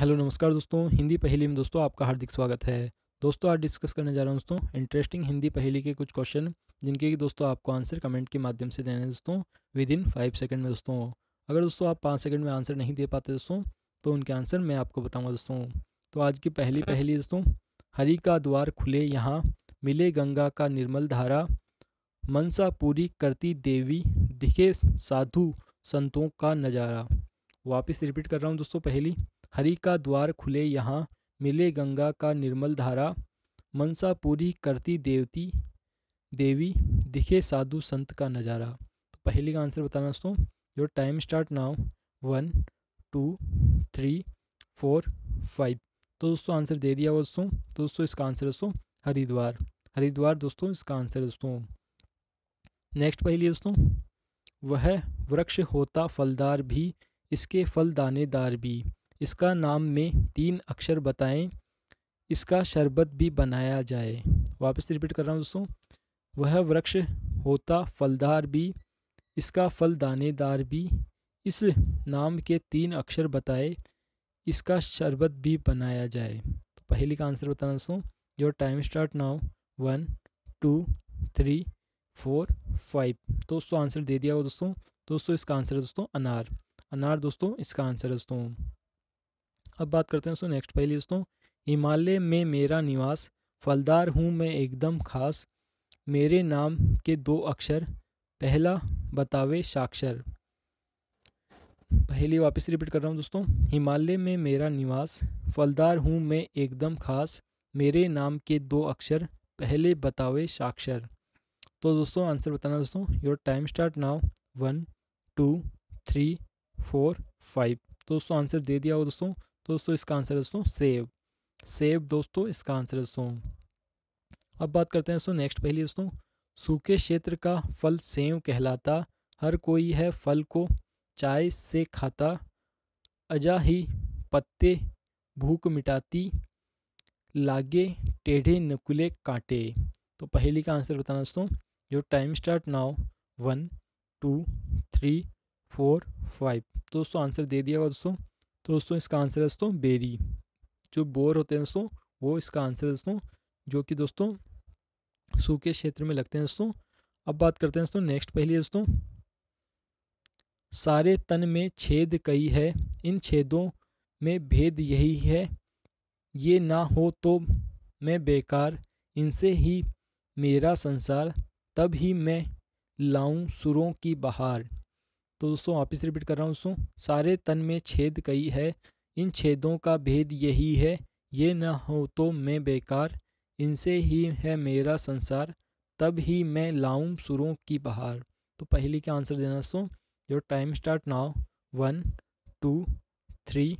Hello, नमस्कार दोस्तों। हिंदी पहेली में दोस्तों आपका हार्दिक स्वागत है। दोस्तों, आज डिस्कस करने जा रहा हूँ दोस्तों, इंटरेस्टिंग हिंदी पहेली के कुछ क्वेश्चन, जिनके कि दोस्तों आपको आंसर कमेंट के माध्यम से देने दोस्तों विद इन फाइव सेकेंड में दोस्तों। अगर दोस्तों आप पाँच सेकंड में आंसर नहीं दे पाते दोस्तों तो उनके आंसर मैं आपको बताऊँगा दोस्तों। तो आज की पहली पहली दोस्तों, हरी का द्वार खुले यहाँ, मिले गंगा का निर्मल धारा, मनसा पूरी करती देवी, दिखे साधु संतों का नज़ारा। वापिस रिपीट कर रहा हूँ दोस्तों पहली। हरि का द्वार खुले, यहाँ मिले गंगा का निर्मल धारा। मनसा पूरी करती देवती, देवी, दिखे साधु संत का नज़ारा। तो पहली का आंसर बताना दोस्तों your time start now one two three four five तो दोस्तों आंसर दे दिया दोस्तों तो दोस्तों इसका आंसर दोस्तों, हरिद्वार। हरिद्वार दोस्तों, इसका आंसर दोस्तों। नेक्स्ट पहली दोस्तों, वह वृक्ष होता फलदार भी, इसके फल दानेदार भी। इसका नाम में तीन अक्षर बताएँ, इसका शरबत भी बनाया जाए। वापस रिपीट कर रहा हूँ दोस्तों। वह वृक्ष होता फलदार भी, इसका फल दानेदार भी। इस नाम के तीन अक्षर बताए, इसका शरबत भी बनाया जाए। तो पहली का आंसर बताना दोस्तों। Your time start now one two three four five तो दोस्तों आंसर दे दिया हो दोस्तों। दोस्तों इसका आंसर है दोस्तों, अनार। अनार दोस्तों, इसका आंसर है दोस्तों। अब बात करते हैं दोस्तों नेक्स्ट पहली दोस्तों। हिमालय में मेरा निवास, फलदार हूँ मैं एकदम खास। मेरे नाम के दो अक्षर, पहला बतावे साक्षर। पहली वापस रिपीट कर रहा हूँ दोस्तों। हिमालय में मेरा निवास, फलदार हूँ मैं एकदम खास। मेरे नाम के दो अक्षर, पहले बतावे साक्षर। तो दोस्तों आंसर बताना दोस्तों। Your time start now one two three four five तो दोस्तों आंसर दे दिया हो दोस्तों। दोस्तों, इसका आंसर है दोस्तों सेव सेव दोस्तों, इसका आंसर है दोस्तों। अब बात करते हैं दोस्तों नेक्स्ट पहली दोस्तों। सूखे क्षेत्र का फल सेव कहलाता, हर कोई है फल को चाय से खाता, अजा ही पत्ते भूख मिटाती, लागे टेढ़े नकुले कांटे। तो पहली का आंसर बताना दोस्तों जो time start now one two three four five दोस्तों, आंसर दे दिया होगा दोस्तों। तो दोस्तों इसका आंसर है दोस्तों बेरी। जो बोर होते हैं दोस्तों, वो इसका आंसर है दोस्तों, जो कि दोस्तों सूखे क्षेत्र में लगते हैं दोस्तों। अब बात करते हैं दोस्तों नेक्स्ट पहली दोस्तों। सारे तन में छेद कई है, इन छेदों में भेद यही है। ये ना हो तो मैं बेकार, इनसे ही मेरा संसार, तब ही मैं लाऊं सुरों की बहार। तो दोस्तों, वापस रिपीट कर रहा हूँ दोस्तों, सारे तन में छेद कई है, इन छेदों का भेद यही है, ये न हो तो मैं बेकार, इनसे ही है मेरा संसार, तब ही मैं लाऊं सुरों की बहार। तो पहली का आंसर देना दोस्तों your time start now one two three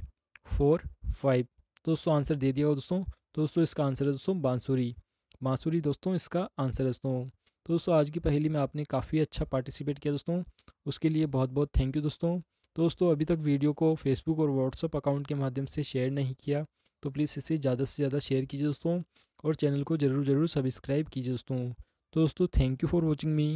four five तो दोस्तों, आंसर दे दिया हो दोस्तों दोस्तों इसका आंसर है दोस्तों, बांसुरी। बांसुरी दोस्तों, इसका आंसर है दोस्तों तो दोस्तों, आज की पहली में आपने काफ़ी अच्छा पार्टिसिपेट किया दोस्तों। उसके लिए बहुत बहुत थैंक यू दोस्तों। दोस्तों, अभी तक वीडियो को फेसबुक और व्हाट्सअप अकाउंट के माध्यम से शेयर नहीं किया तो प्लीज़ इसे ज़्यादा से ज़्यादा शेयर कीजिए दोस्तों और चैनल को ज़रूर ज़रूर सब्सक्राइब कीजिए दोस्तों। दोस्तों thank you for watching me